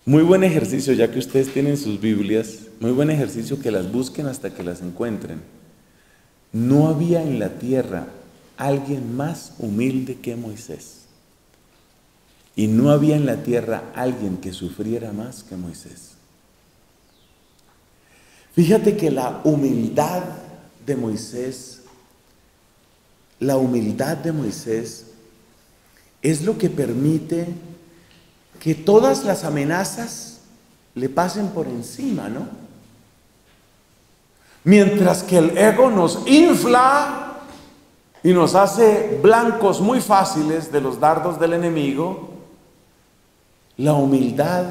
Muy buen ejercicio, ya que ustedes tienen sus Biblias, muy buen ejercicio que las busquen hasta que las encuentren. No había en la tierra alguien más humilde que Moisés. Y no había en la tierra alguien que sufriera más que Moisés. Fíjate que la humildad de Moisés, la humildad de Moisés es lo que permite que todas las amenazas le pasen por encima, ¿no? Mientras que el ego nos infla y nos hace blancos muy fáciles de los dardos del enemigo, la humildad,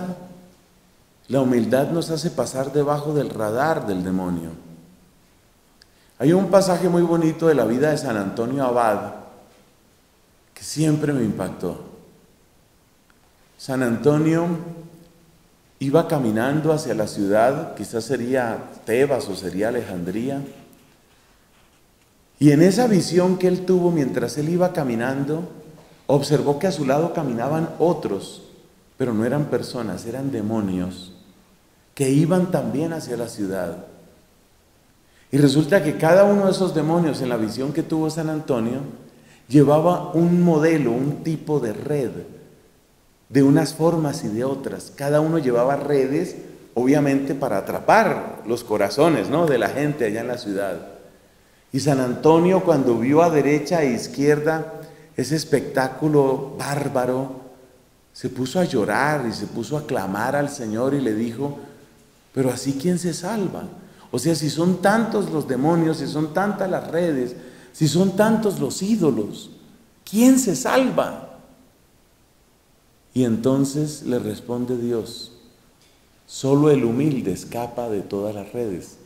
la humildad nos hace pasar debajo del radar del demonio. Hay un pasaje muy bonito de la vida de San Antonio Abad que siempre me impactó. San Antonio iba caminando hacia la ciudad, quizás sería Tebas o sería Alejandría, y en esa visión que él tuvo mientras él iba caminando, observó que a su lado caminaban otros pero no eran personas, eran demonios que iban también hacia la ciudad. Y resulta que cada uno de esos demonios en la visión que tuvo San Antonio llevaba un modelo, un tipo de red, de unas formas y de otras. Cada uno llevaba redes, obviamente, para atrapar los corazones ¿no? de la gente allá en la ciudad. Y San Antonio cuando vio a derecha e izquierda ese espectáculo bárbaro, se puso a llorar y se puso a clamar al Señor y le dijo, pero así quién se salva. O sea, si son tantos los demonios, si son tantas las redes, si son tantos los ídolos, ¿quién se salva? Y entonces le responde Dios, solo el humilde escapa de todas las redes.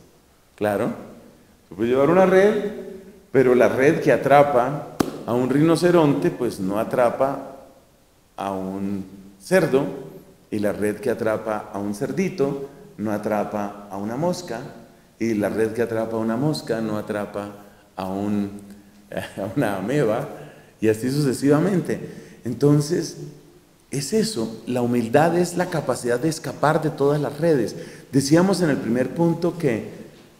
Claro, se puede llevar una red, pero la red que atrapa a un rinoceronte, pues no atrapa a un cerdo y la red que atrapa a un cerdito no atrapa a una mosca y la red que atrapa a una mosca no atrapa a, un, a una ameba y así sucesivamente. Entonces, es eso, la humildad es la capacidad de escapar de todas las redes. Decíamos en el primer punto que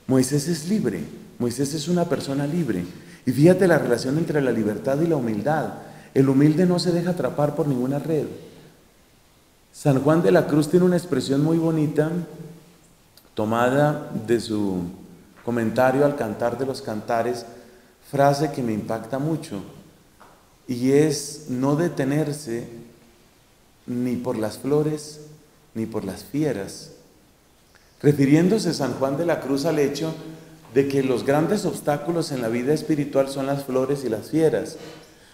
Moisés es libre, Moisés es una persona libre. Y fíjate la relación entre la libertad y la humildad. El humilde no se deja atrapar por ninguna red. San Juan de la Cruz tiene una expresión muy bonita tomada de su comentario al cantar de los cantares, frase que me impacta mucho, y es no detenerse ni por las flores ni por las fieras, refiriéndose San Juan de la Cruz al hecho de que los grandes obstáculos en la vida espiritual son las flores y las fieras.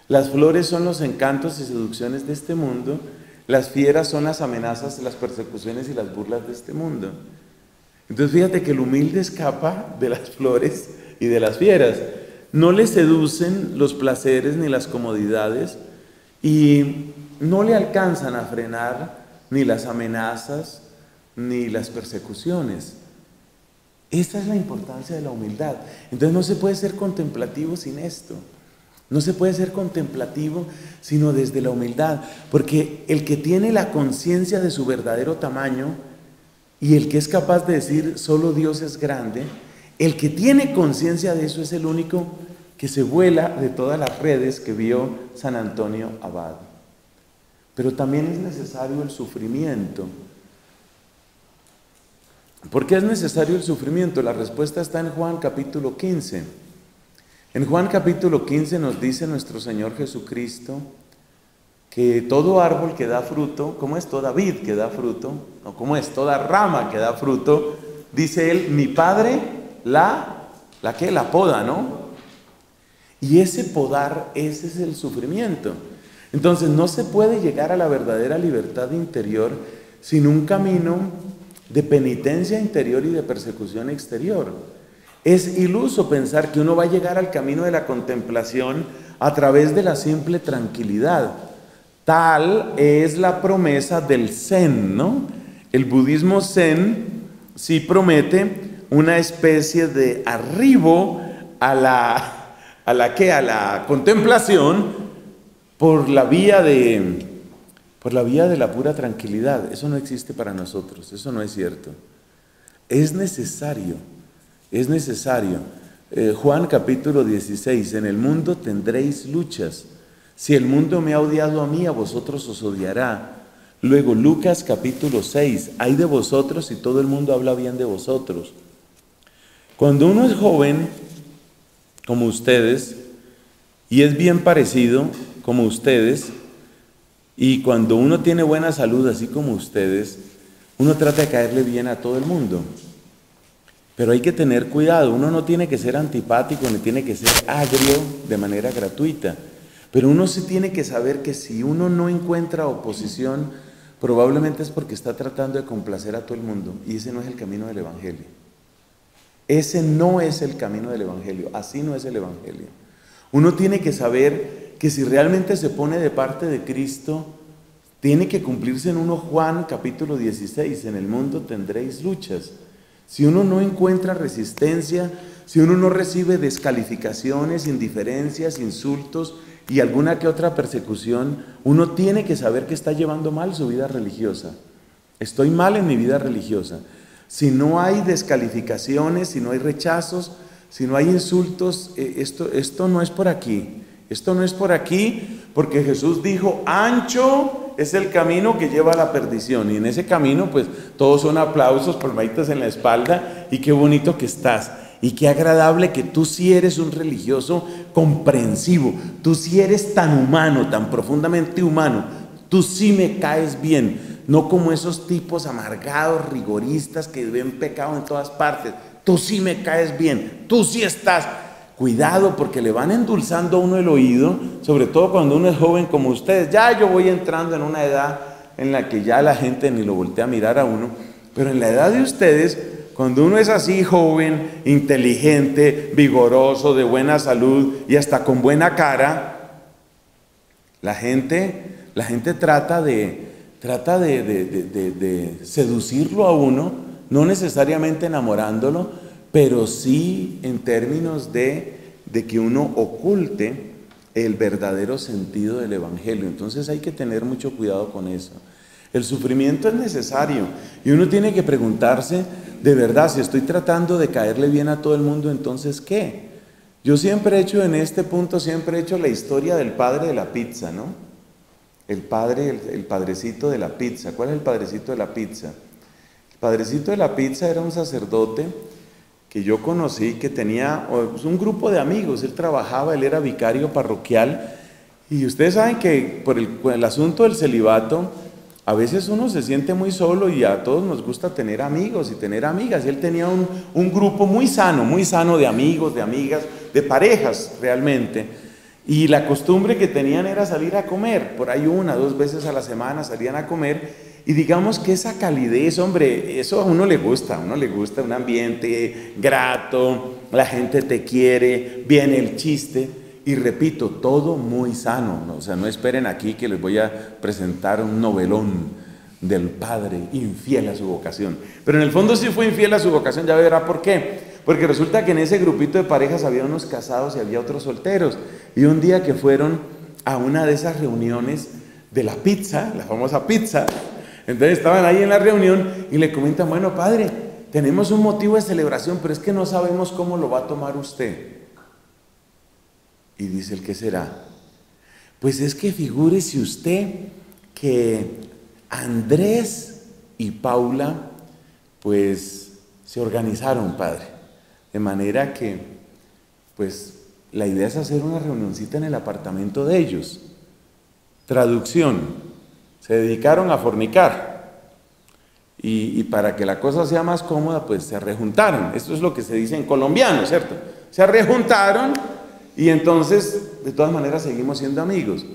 Las flores son los encantos y seducciones de este mundo, las fieras son las amenazas, las persecuciones y las burlas de este mundo. Entonces fíjate que el humilde escapa de las flores y de las fieras. No le seducen los placeres ni las comodidades y no le alcanzan a frenar ni las amenazas ni las persecuciones. Esta es la importancia de la humildad. Entonces no se puede ser contemplativo sin esto. No se puede ser contemplativo sino desde la humildad, porque el que tiene la conciencia de su verdadero tamaño y el que es capaz de decir solo Dios es grande, el que tiene conciencia de eso es el único que se vuela de todas las redes que vio San Antonio Abad. Pero también es necesario el sufrimiento. ¿Por qué es necesario el sufrimiento? La respuesta está en Juan capítulo 15. En Juan capítulo 15 nos dice nuestro Señor Jesucristo que todo árbol que da fruto, como es toda vid que da fruto, o como es toda rama que da fruto, dice él, mi Padre la, la que la poda, ¿no? Y ese podar, ese es el sufrimiento. Entonces no se puede llegar a la verdadera libertad interior sin un camino de penitencia interior y de persecución exterior. Es iluso pensar que uno va a llegar al camino de la contemplación a través de la simple tranquilidad. Tal es la promesa del Zen, ¿no? El budismo Zen sí promete una especie de arribo a la, a la que a la contemplación por la vía de por la vía de la pura tranquilidad. Eso no existe para nosotros, eso no es cierto. Es necesario, es necesario. Eh, Juan capítulo 16, en el mundo tendréis luchas. Si el mundo me ha odiado a mí, a vosotros os odiará. Luego Lucas capítulo 6, hay de vosotros y todo el mundo habla bien de vosotros. Cuando uno es joven, como ustedes, y es bien parecido, como ustedes, y cuando uno tiene buena salud, así como ustedes, uno trata de caerle bien a todo el mundo. Pero hay que tener cuidado, uno no tiene que ser antipático ni tiene que ser agrio de manera gratuita. Pero uno sí tiene que saber que si uno no encuentra oposición, probablemente es porque está tratando de complacer a todo el mundo. Y ese no es el camino del Evangelio. Ese no es el camino del Evangelio. Así no es el Evangelio. Uno tiene que saber que si realmente se pone de parte de Cristo, tiene que cumplirse en 1 Juan capítulo 16, en el mundo tendréis luchas. Si uno no encuentra resistencia, si uno no recibe descalificaciones, indiferencias, insultos y alguna que otra persecución, uno tiene que saber que está llevando mal su vida religiosa. Estoy mal en mi vida religiosa. Si no hay descalificaciones, si no hay rechazos, si no hay insultos, eh, esto, esto no es por aquí. Esto no es por aquí, porque Jesús dijo, ancho es el camino que lleva a la perdición. Y en ese camino, pues todos son aplausos, palmaditas en la espalda, y qué bonito que estás. Y qué agradable que tú sí eres un religioso comprensivo, tú sí eres tan humano, tan profundamente humano, tú sí me caes bien, no como esos tipos amargados, rigoristas que ven pecado en todas partes, tú sí me caes bien, tú sí estás Cuidado porque le van endulzando a uno el oído, sobre todo cuando uno es joven como ustedes. Ya yo voy entrando en una edad en la que ya la gente ni lo voltea a mirar a uno, pero en la edad de ustedes, cuando uno es así joven, inteligente, vigoroso, de buena salud y hasta con buena cara, la gente, la gente trata de, trata de, de seducirlo a uno, no necesariamente enamorándolo, pero sí en términos de, que uno oculte el verdadero sentido del Evangelio. Entonces hay que tener mucho cuidado con eso. El sufrimiento es necesario y uno tiene que preguntarse, de verdad, si estoy tratando de caerle bien a todo el mundo, entonces ¿qué? Yo siempre he hecho en este punto, siempre he hecho la historia del padre de la pizza, ¿no? El padre, el, el padrecito de la pizza. ¿Cuál es el padrecito de la pizza? El padrecito de la pizza era un sacerdote que yo conocí que tenía pues, un grupo de amigos, él trabajaba, él era vicario parroquial y ustedes saben que por el, asunto del celibato, a veces uno se siente muy solo y a todos nos gusta tener amigos y tener amigas. Él tenía un, un, grupo muy sano, muy sano de amigos, de amigas, de parejas realmente. Y la costumbre que tenían era salir a comer. Por ahí una, dos veces a la semana salían a comer. Y digamos que esa calidez, hombre, eso a uno le gusta, a uno le gusta un ambiente grato, la gente te quiere, viene el chiste. Y repito, todo muy sano, o sea, no esperen aquí que les voy a presentar un novelón del padre infiel a su vocación. Pero en el fondo sí fue infiel a su vocación, ya verá por qué. Porque resulta que en ese grupito de parejas había unos casados y había otros solteros. Y un día que fueron a una de esas reuniones de la pizza, la famosa pizza, entonces estaban ahí en la reunión y le comentan, bueno, padre, tenemos un motivo de celebración, pero es que no sabemos cómo lo va a tomar usted. Y dice el que será. Pues es que figúrese usted que Andrés y Paula, pues se organizaron, padre. De manera que, pues, la idea es hacer una reunioncita en el apartamento de ellos. Traducción, se dedicaron a fornicar. Y, para que la cosa sea más cómoda, pues se rejuntaron. Esto es lo que se dice en colombiano, ¿cierto? Se rejuntaron y entonces, de todas maneras, seguimos siendo amigos.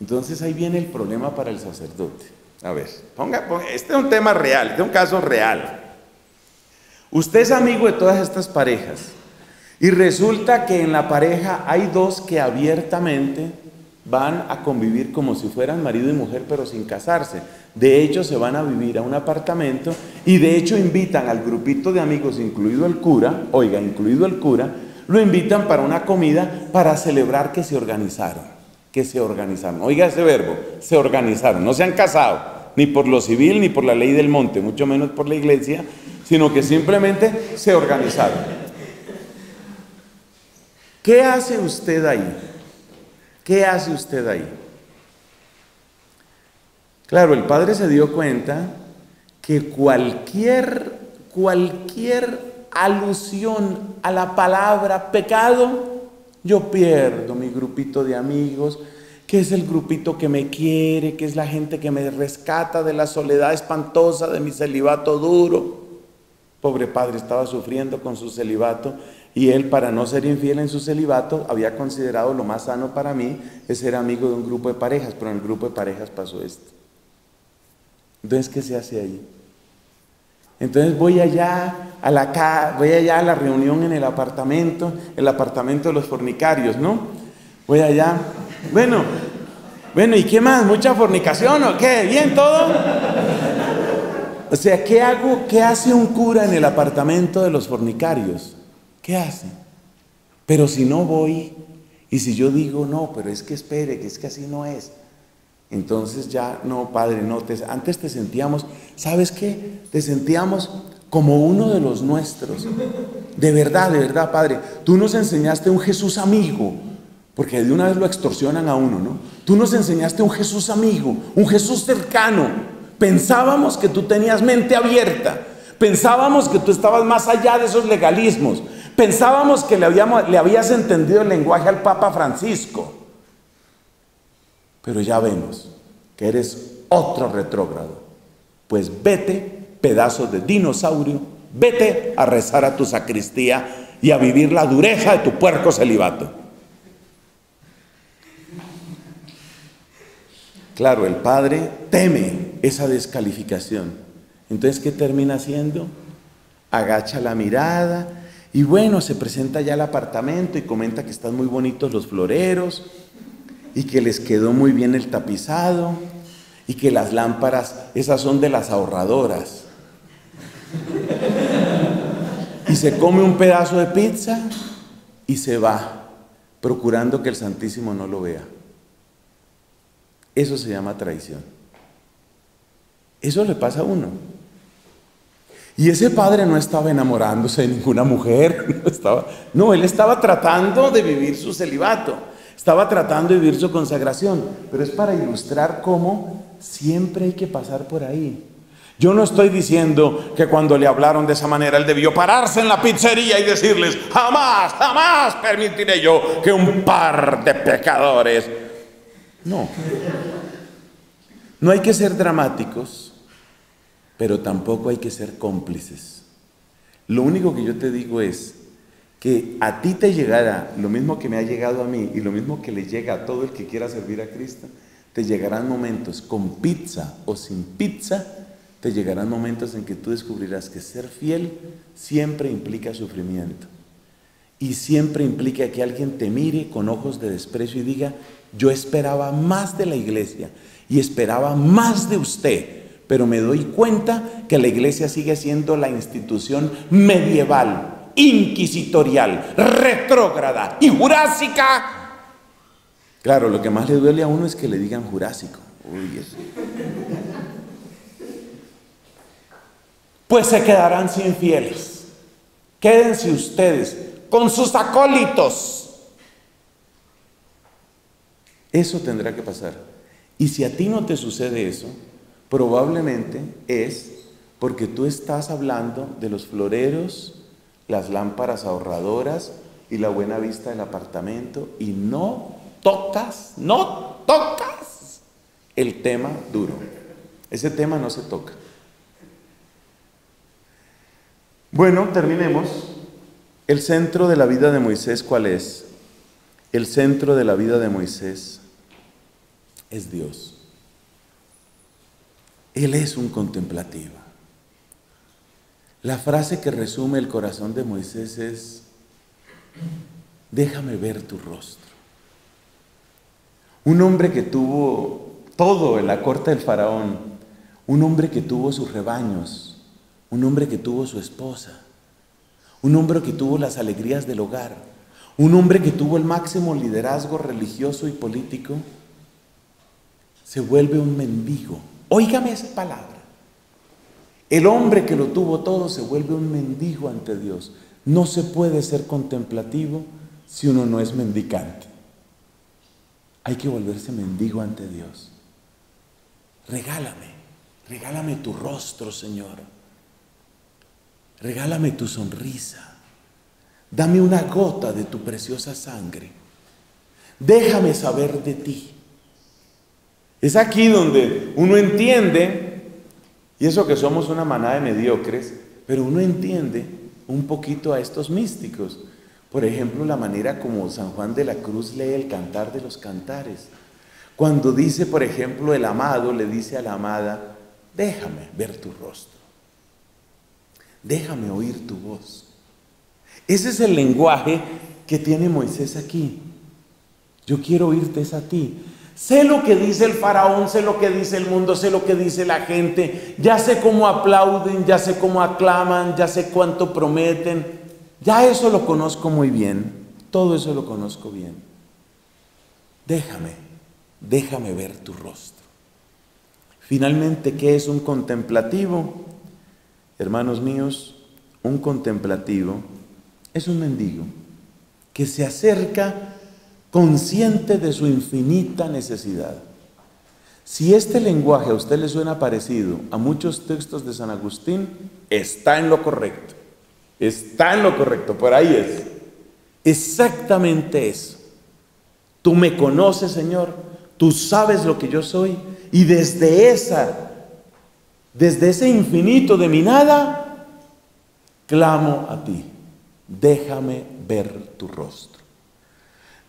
Entonces ahí viene el problema para el sacerdote. A ver, ponga, ponga este es un tema real, este es un caso real. Usted es amigo de todas estas parejas y resulta que en la pareja hay dos que abiertamente van a convivir como si fueran marido y mujer pero sin casarse. De hecho, se van a vivir a un apartamento y de hecho invitan al grupito de amigos, incluido el cura, oiga, incluido el cura, lo invitan para una comida para celebrar que se organizaron, que se organizaron. Oiga ese verbo, se organizaron, no se han casado, ni por lo civil, ni por la ley del monte, mucho menos por la iglesia, sino que simplemente se organizaron. ¿Qué hace usted ahí? ¿Qué hace usted ahí? Claro, el padre se dio cuenta que cualquier, cualquier alusión a la palabra pecado, yo pierdo mi grupito de amigos, que es el grupito que me quiere, que es la gente que me rescata de la soledad espantosa de mi celibato duro. Pobre padre estaba sufriendo con su celibato y él para no ser infiel en su celibato había considerado lo más sano para mí es ser amigo de un grupo de parejas, pero en el grupo de parejas pasó esto. Entonces, ¿qué se hace ahí? Entonces voy allá a la voy allá a la reunión en el apartamento, el apartamento de los fornicarios, ¿no? Voy allá. Bueno, bueno, ¿y qué más? ¿Mucha fornicación o qué? ¿Bien todo? O sea, ¿qué hago? ¿Qué hace un cura en el apartamento de los fornicarios? ¿Qué hace? Pero si no voy, y si yo digo, no, pero es que espere, que es que así no es. Entonces ya, no, Padre, no, antes te sentíamos, ¿sabes qué? Te sentíamos como uno de los nuestros. De verdad, de verdad, Padre. Tú nos enseñaste un Jesús amigo, porque de una vez lo extorsionan a uno, ¿no? Tú nos enseñaste un Jesús amigo, un Jesús cercano. Pensábamos que tú tenías mente abierta. Pensábamos que tú estabas más allá de esos legalismos. Pensábamos que le, habías entendido el lenguaje al Papa Francisco. Pero ya vemos que eres otro retrógrado. Pues vete, pedazo de dinosaurio, vete a rezar a tu sacristía y a vivir la dureza de tu puerco celibato. Claro, el padre teme esa descalificación. Entonces, ¿qué termina haciendo? Agacha la mirada y bueno, se presenta ya al apartamento y comenta que están muy bonitos los floreros y que les quedó muy bien el tapizado y que las lámparas, esas son de las ahorradoras. Y se come un pedazo de pizza y se va, procurando que el Santísimo no lo vea. Eso se llama traición. Eso le pasa a uno. Y ese padre no estaba enamorándose de ninguna mujer, no, estaba, no, él estaba tratando de vivir su celibato. Estaba tratando de vivir su consagración, pero es para ilustrar cómo siempre hay que pasar por ahí. Yo no estoy diciendo que cuando le hablaron de esa manera él debió pararse en la pizzería y decirles, jamás, jamás permitiré yo que un par de pecadores... No. No hay que ser dramáticos, pero tampoco hay que ser cómplices. Lo único que yo te digo es, que a ti te llegara lo mismo que me ha llegado a mí y lo mismo que le llega a todo el que quiera servir a Cristo, te llegarán momentos con pizza o sin pizza, te llegarán momentos en que tú descubrirás que ser fiel siempre implica sufrimiento y siempre implica que alguien te mire con ojos de desprecio y diga, yo esperaba más de la iglesia y esperaba más de usted, pero me doy cuenta que la iglesia sigue siendo la institución medieval inquisitorial, retrógrada y jurásica. Claro, lo que más le duele a uno es que le digan jurásico. Pues se quedarán sin fieles. Quédense ustedes con sus acólitos. Eso tendrá que pasar. Y si a ti no te sucede eso, probablemente es porque tú estás hablando de los floreros las lámparas ahorradoras y la buena vista del apartamento y no tocas, no tocas el tema duro. Ese tema no se toca. Bueno, terminemos. El centro de la vida de Moisés, ¿cuál es? El centro de la vida de Moisés es Dios. Él es un contemplativo. La frase que resume el corazón de Moisés es, déjame ver tu rostro. Un hombre que tuvo todo en la corte del faraón, un hombre que tuvo sus rebaños, un hombre que tuvo su esposa, un hombre que tuvo las alegrías del hogar, un hombre que tuvo el máximo liderazgo religioso y político, se vuelve un mendigo. Óigame esa palabra. El hombre que lo tuvo todo se vuelve un mendigo ante Dios. No se puede ser contemplativo si uno no es mendicante. Hay que volverse mendigo ante Dios. Regálame, regálame tu rostro, Señor. Regálame tu sonrisa. Dame una gota de tu preciosa sangre. Déjame saber de ti. Es aquí donde uno entiende, y eso que somos una manada de mediocres, pero uno entiende un poquito a estos místicos. Por ejemplo, la manera como San Juan de la Cruz lee el cantar de los cantares. Cuando dice, por ejemplo, el amado le dice a la amada, déjame ver tu rostro, déjame oír tu voz. Ese es el lenguaje que tiene Moisés aquí. Yo quiero oírte es a ti. Sé lo que dice el faraón, sé lo que dice el mundo, sé lo que dice la gente, ya sé cómo aplauden, ya sé cómo aclaman, ya sé cuánto prometen, ya eso lo conozco muy bien, todo eso lo conozco bien. Déjame, déjame ver tu rostro. Finalmente, ¿qué es un contemplativo? Hermanos míos, un contemplativo es un mendigo que se acerca consciente de su infinita necesidad. Si este lenguaje a usted le suena parecido a muchos textos de San Agustín, está en lo correcto. Está en lo correcto, por ahí es. Exactamente eso. Tú me conoces, Señor, tú sabes lo que yo soy y desde esa, desde ese infinito de mi nada, clamo a ti. Déjame ver tu rostro.